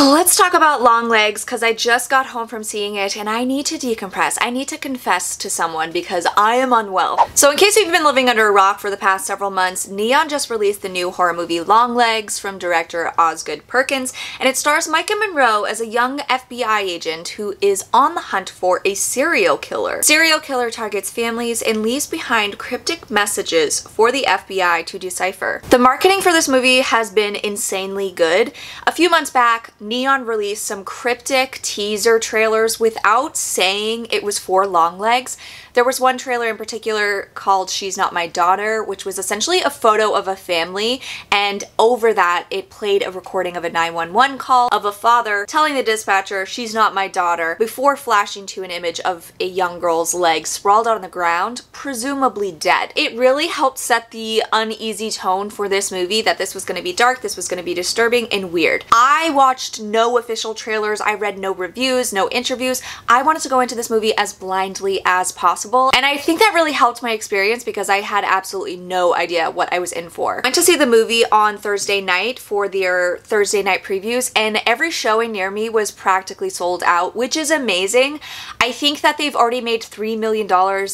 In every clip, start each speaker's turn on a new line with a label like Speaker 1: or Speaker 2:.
Speaker 1: Oh, let's talk about Longlegs because I just got home from seeing it and I need to decompress. I need to confess to someone because I am unwell. So in case you've been living under a rock for the past several months, Neon just released the new horror movie Longlegs from director Osgood Perkins and it stars Maika Monroe as a young FBI agent who is on the hunt for a serial killer. Serial killer targets families and leaves behind cryptic messages for the FBI to decipher. The marketing for this movie has been insanely good. A few months back, Neon released some cryptic teaser trailers without saying it was for Longlegs. There was one trailer in particular called She's Not My Daughter, which was essentially a photo of a family, and over that it played a recording of a 911 call of a father telling the dispatcher, She's not my daughter, before flashing to an image of a young girl's legs sprawled out on the ground, presumably dead. It really helped set the uneasy tone for this movie that this was going to be dark, this was going to be disturbing and weird. I watched no official trailers, I read no reviews, no interviews. I wanted to go into this movie as blindly as possible possible. And I think that really helped my experience because I had absolutely no idea what I was in for. I went to see the movie on Thursday night for their Thursday night previews and every showing near me was practically sold out, which is amazing. I think that they've already made $3 million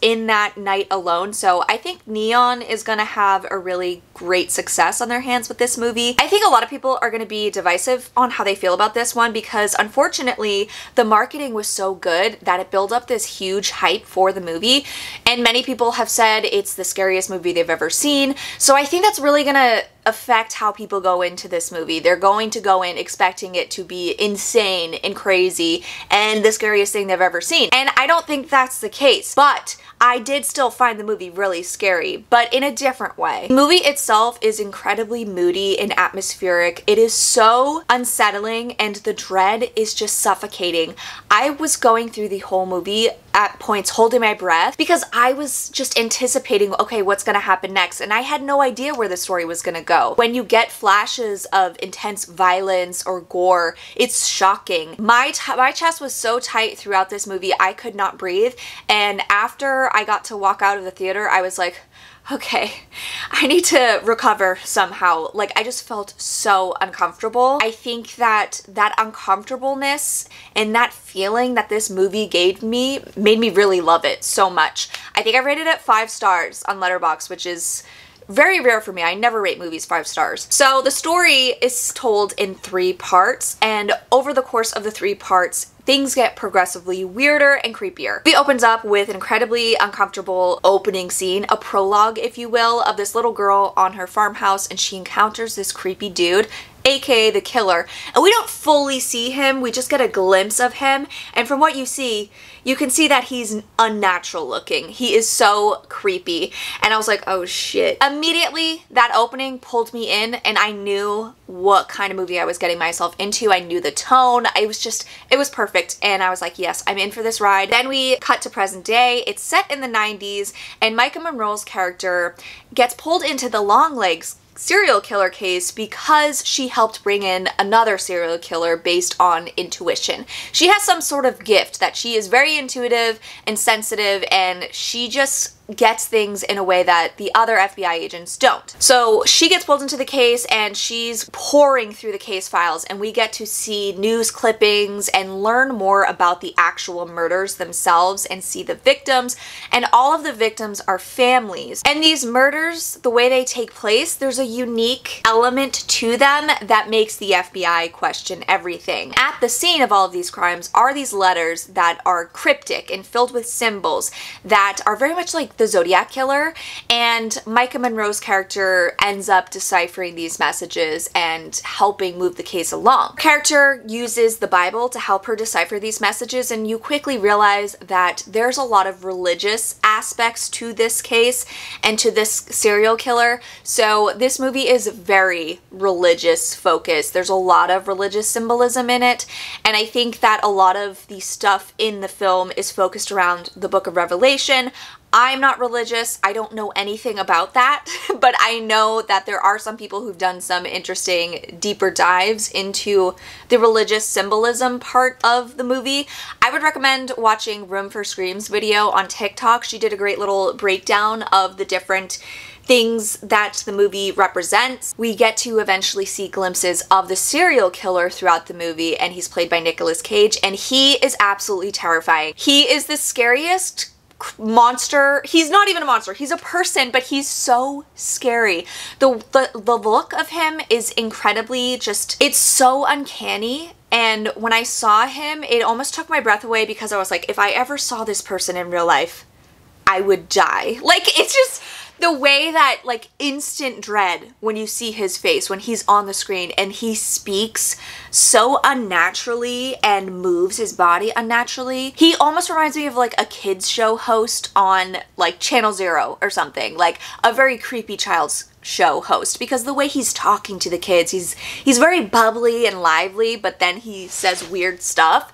Speaker 1: in that night alone. So I think Neon is going to have a really great success on their hands with this movie. I think a lot of people are going to be divisive on how they feel about this one because unfortunately the marketing was so good that it built up this huge hype for the movie and many people have said it's the scariest movie they've ever seen. So I think that's really to affect how people go into this movie. They're going to go in expecting it to be insane and crazy and the scariest thing they've ever seen. And I don't think that's the case, but I did still find the movie really scary, but in a different way. The movie itself is incredibly moody and atmospheric. It is so unsettling and the dread is just suffocating. I was going through the whole movie at points holding my breath because I was just anticipating, okay, what's gonna happen next? And I had no idea where the story was gonna go. When you get flashes of intense violence or gore, it's shocking. My, my chest was so tight throughout this movie, I could not breathe. And after I got to walk out of the theater, I was like, okay, I need to recover somehow. Like, I just felt so uncomfortable. I think that that uncomfortableness and that feeling that this movie gave me made me really love it so much. I think I rated it five stars on Letterboxd, which is very rare for me. I never rate movies five stars. So the story is told in three parts and over the course of the three parts, things get progressively weirder and creepier. It opens up with an incredibly uncomfortable opening scene, a prologue if you will, of this little girl on her farmhouse and she encounters this creepy dude aka the killer. And we don't fully see him, we just get a glimpse of him. And from what you see, you can see that he's unnatural looking. He is so creepy. And I was like, oh shit. Immediately, that opening pulled me in and I knew what kind of movie I was getting myself into. I knew the tone. I was just, it was perfect. And I was like, yes, I'm in for this ride. Then we cut to present day. It's set in the 90s and Maika Monroe's character gets pulled into the Longlegs serial killer case because she helped bring in another serial killer based on intuition. She has some sort of gift that she is very intuitive and sensitive and she just gets things in a way that the other FBI agents don't. So she gets pulled into the case and she's pouring through the case files and we get to see news clippings and learn more about the actual murders themselves and see the victims and all of the victims are families. And these murders, the way they take place, there's a unique element to them that makes the FBI question everything. At the scene of all of these crimes are these letters that are cryptic and filled with symbols that are very much like the Zodiac Killer, and Maika Monroe's character ends up deciphering these messages and helping move the case along. Her character uses the Bible to help her decipher these messages, and you quickly realize that there's a lot of religious aspects to this case and to this serial killer. So this movie is very religious focused. There's a lot of religious symbolism in it, and I think that a lot of the stuff in the film is focused around the book of Revelation. I'm not religious. I don't know anything about that, but I know that there are some people who've done some interesting deeper dives into the religious symbolism part of the movie. I would recommend watching Room for Screams video on TikTok. She did a great little breakdown of the different things that the movie represents. We get to eventually see glimpses of the serial killer throughout the movie and he's played by Nicolas Cage and he is absolutely terrifying. He is the scariest monster. He's not even a monster. He's a person, but he's so scary. The, the, the look of him is incredibly just, it's so uncanny. And when I saw him, it almost took my breath away because I was like, if I ever saw this person in real life, I would die. Like, it's just, the way that like instant dread when you see his face when he's on the screen and he speaks so unnaturally and moves his body unnaturally he almost reminds me of like a kids show host on like channel zero or something like a very creepy child's show host because the way he's talking to the kids he's he's very bubbly and lively but then he says weird stuff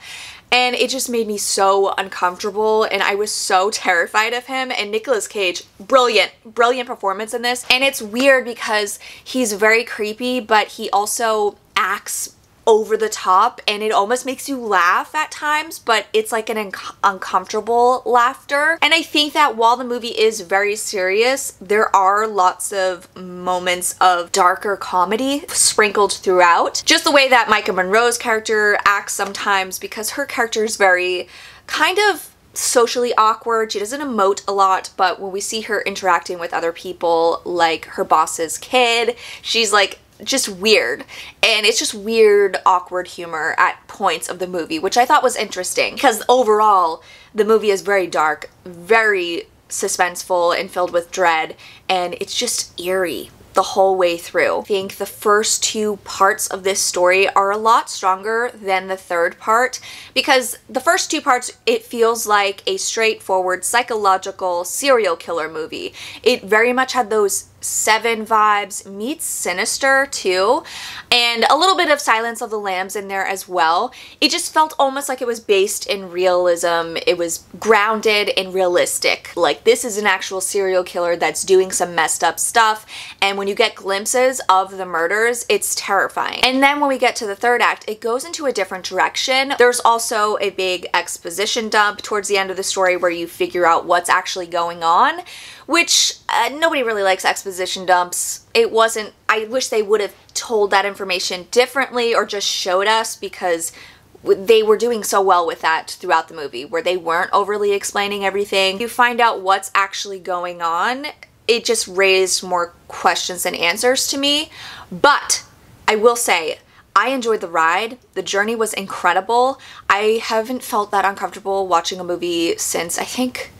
Speaker 1: and it just made me so uncomfortable and I was so terrified of him. And Nicolas Cage brilliant brilliant performance in this. And it's weird because he's very creepy but he also acts over the top and it almost makes you laugh at times but it's like an uncomfortable laughter and I think that while the movie is very serious there are lots of moments of darker comedy sprinkled throughout just the way that Maika Monroe's character acts sometimes because her character is very kind of socially awkward. She doesn't emote a lot, but when we see her interacting with other people, like her boss's kid, she's like just weird. And it's just weird, awkward humor at points of the movie, which I thought was interesting because overall, the movie is very dark, very suspenseful and filled with dread, and it's just eerie the whole way through. I think the first two parts of this story are a lot stronger than the third part because the first two parts it feels like a straightforward psychological serial killer movie. It very much had those Seven vibes meets Sinister too, and a little bit of Silence of the Lambs in there as well. It just felt almost like it was based in realism. It was grounded and realistic. Like this is an actual serial killer that's doing some messed up stuff, and when you get glimpses of the murders, it's terrifying. And then when we get to the third act, it goes into a different direction. There's also a big exposition dump towards the end of the story where you figure out what's actually going on, which uh, nobody really likes exposition dumps. It wasn't, I wish they would have told that information differently or just showed us because they were doing so well with that throughout the movie where they weren't overly explaining everything. You find out what's actually going on. It just raised more questions than answers to me. But I will say, I enjoyed the ride. The journey was incredible. I haven't felt that uncomfortable watching a movie since I think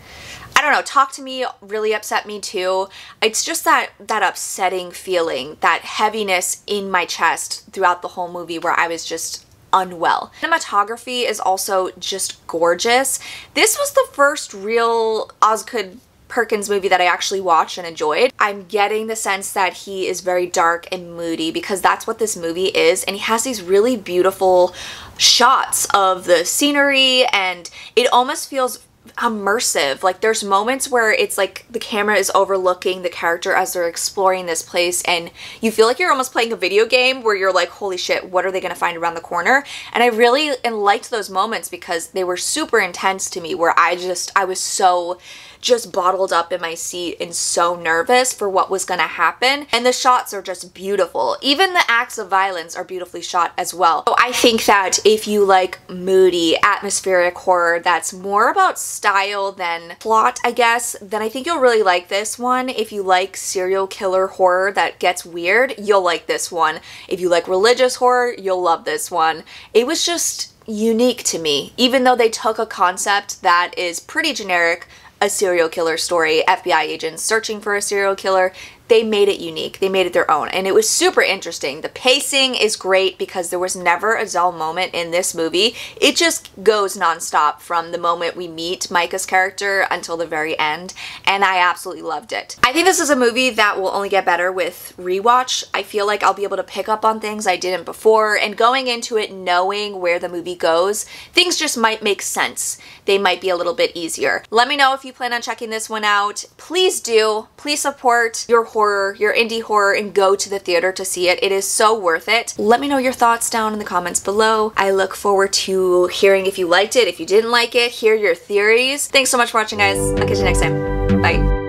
Speaker 1: I don't know, Talk to Me really upset me too. It's just that that upsetting feeling, that heaviness in my chest throughout the whole movie where I was just unwell. Cinematography is also just gorgeous. This was the first real Osgood Perkins movie that I actually watched and enjoyed. I'm getting the sense that he is very dark and moody because that's what this movie is and he has these really beautiful shots of the scenery and it almost feels immersive. Like there's moments where it's like the camera is overlooking the character as they're exploring this place and you feel like you're almost playing a video game where you're like, holy shit, what are they to find around the corner? And I really liked those moments because they were super intense to me where I just, I was so just bottled up in my seat and so nervous for what was gonna happen. And the shots are just beautiful. Even the acts of violence are beautifully shot as well. So I think that if you like moody, atmospheric horror that's more about style than plot, I guess, then I think you'll really like this one. If you like serial killer horror that gets weird, you'll like this one. If you like religious horror, you'll love this one. It was just unique to me, even though they took a concept that is pretty generic a serial killer story, FBI agents searching for a serial killer, they made it unique. They made it their own. And it was super interesting. The pacing is great because there was never a dull moment in this movie. It just goes nonstop from the moment we meet Maika's character until the very end. And I absolutely loved it. I think this is a movie that will only get better with rewatch. I feel like I'll be able to pick up on things I didn't before. And going into it knowing where the movie goes, things just might make sense. They might be a little bit easier. Let me know if you plan on checking this one out. Please do. Please support your horror horror, your indie horror, and go to the theater to see it. It is so worth it. Let me know your thoughts down in the comments below. I look forward to hearing if you liked it, if you didn't like it, hear your theories. Thanks so much for watching, guys. I'll catch you next time. Bye.